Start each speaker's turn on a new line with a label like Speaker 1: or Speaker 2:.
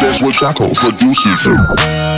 Speaker 1: that's what shackles produces you.